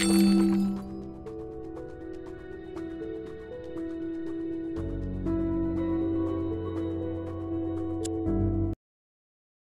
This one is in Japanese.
うん。